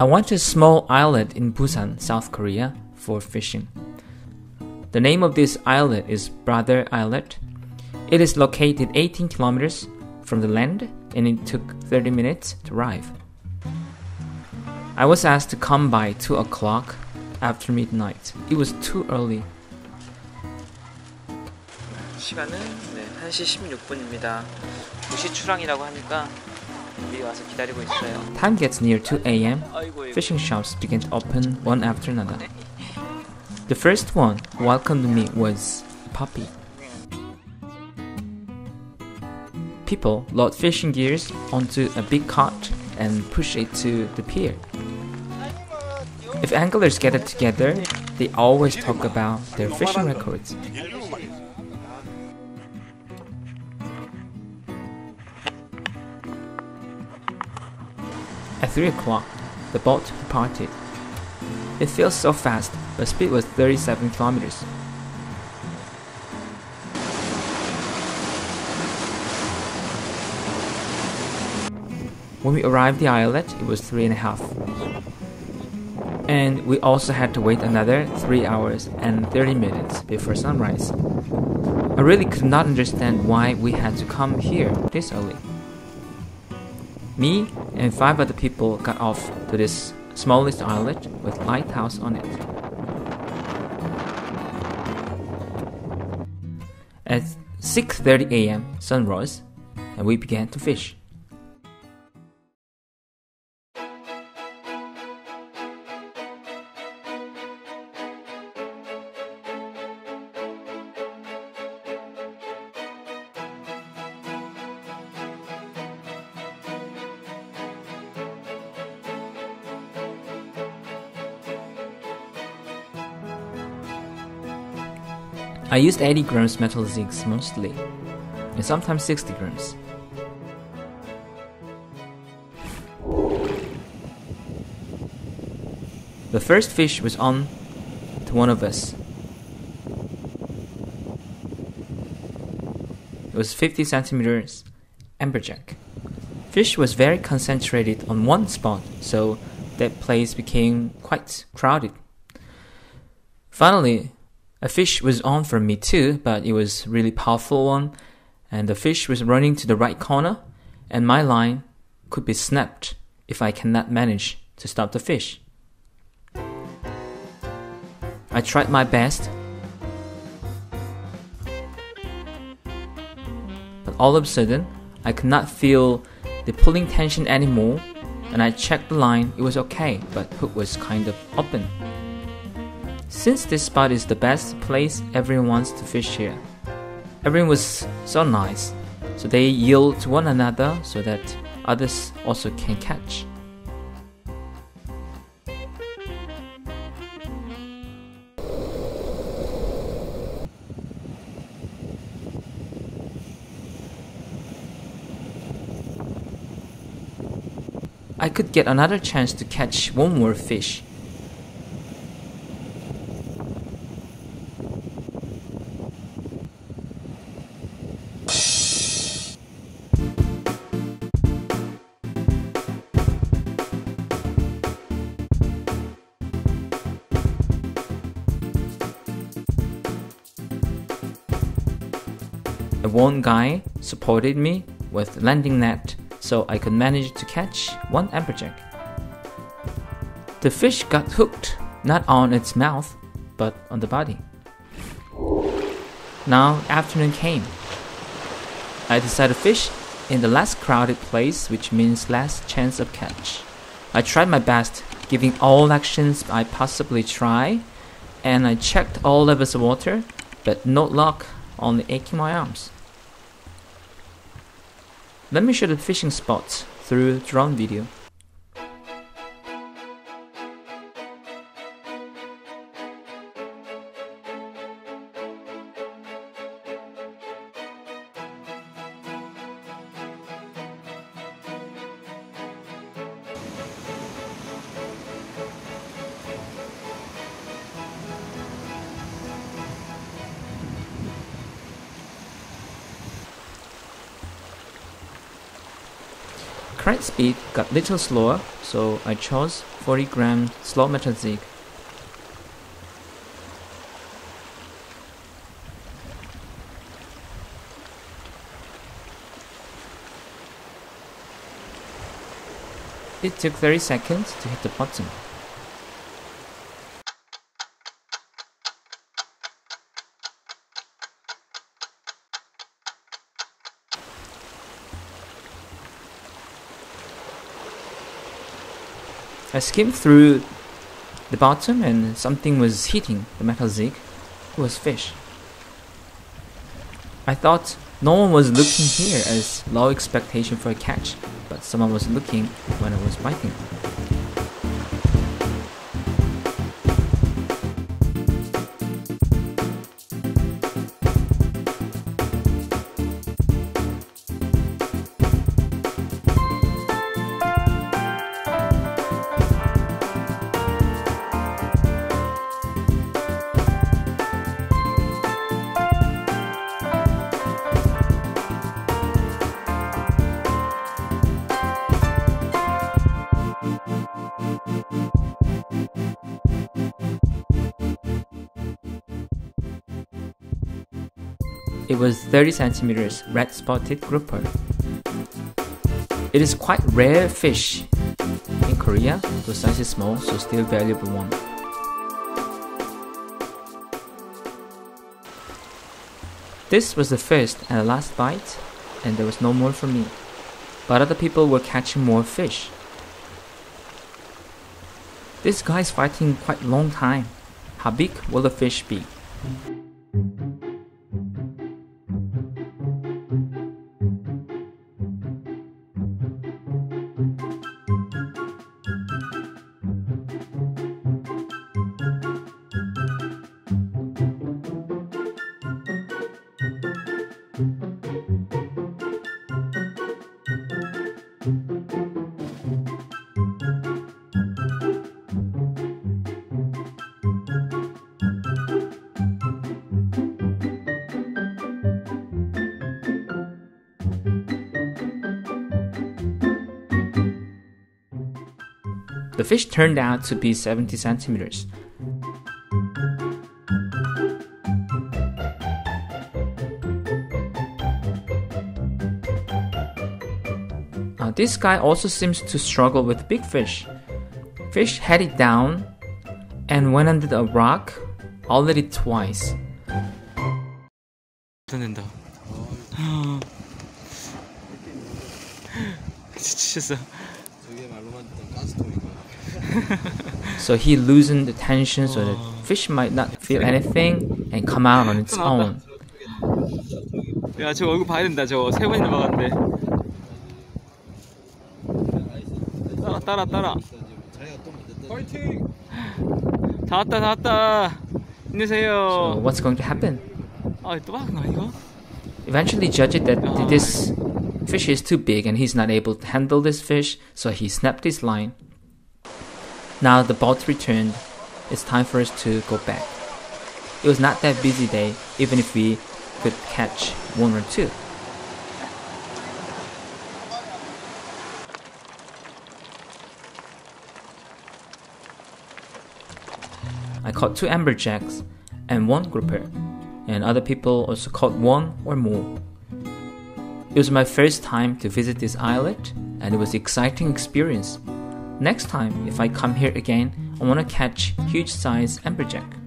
I went to a small islet in Busan, South Korea for fishing. The name of this islet is Brother Islet. It is located 18 kilometers from the land and it took 30 minutes to arrive. I was asked to come by 2 o'clock after midnight. It was too early. 시간은 네, 1시 16분입니다. 2시 출항이라고 하니까 Time gets near 2 a.m. Fishing shops begin to open one after another. The first one welcomed me was Puppy. People load fishing gears onto a big cart and push it to the pier. If anglers gather together, they always talk about their fishing records. At 3 o'clock, the boat departed. It feels so fast, but speed was 37 kilometers. When we arrived the islet, it was three and a half. And we also had to wait another 3 hours and 30 minutes before sunrise. I really could not understand why we had to come here this early. Me and five other people got off to this smallest islet with lighthouse on it. At 6:30 a.m., sun rose, and we began to fish. I used 80 grams metal jigs mostly, and sometimes 60 grams. The first fish was on to one of us. It was 50 centimeters amberjack. Fish was very concentrated on one spot, so that place became quite crowded. Finally, a fish was on for me too, but it was really powerful one, and the fish was running to the right corner, and my line could be snapped if I cannot manage to stop the fish. I tried my best, but all of a sudden I could not feel the pulling tension anymore, and I checked the line. It was okay, but hook was kind of open. Since this spot is the best place, everyone wants to fish here. Everyone was so nice, so they yield to one another so that others also can catch. I could get another chance to catch one more fish. One guy supported me with landing net so I could manage to catch one amberjack. The fish got hooked not on its mouth but on the body. Now afternoon came. I decided to fish in the less crowded place which means less chance of catch. I tried my best, giving all actions I possibly try, and I checked all levels of water, but no luck, only aching my arms. Let me show the fishing spots through drone video. Speed got little slower, so I chose 40 gram slow metal jig. It took 30 seconds to hit the button. I skimmed through the bottom and something was hitting the metal jig. It was fish. I thought no one was looking here as low expectation for a catch, but someone was looking when I was biting. It was 30 centimeters red spotted grouper. It is quite rare fish in Korea. The size is small, so still valuable one. This was the first and last bite, and there was no more for me. But other people were catching more fish. This guy is fighting quite long time. How big will the fish be? The fish turned out to be 70 centimeters. Now, this guy also seems to struggle with big fish. Fish headed down and went under a rock already twice. 된다. 지쳤어. 저게 말로만 듣던 가스통인가? So he loosened the tension so that fish might not feel anything and come out on its own. 야, 저 얼굴 봐야 된다. 저 세 번이나 막았는데. 따라, 따라, 따라. 자기가 또 먼저 파이팅! 다 왔다, 다 왔다. So 힘내세요. what's going to happen? 아, 또 막나 이거? Eventually judged that this fish is too big and he's not able to handle this fish, so he snapped his line. Now the boat returned. It's time for us to go back. It was not that busy day, even if we could catch one or two. I caught two amberjacks and one grouper, and other people also caught one or more. It was my first time to visit this islet, and it was an exciting experience. Next time, if I come here again, I want to catch huge size amberjack.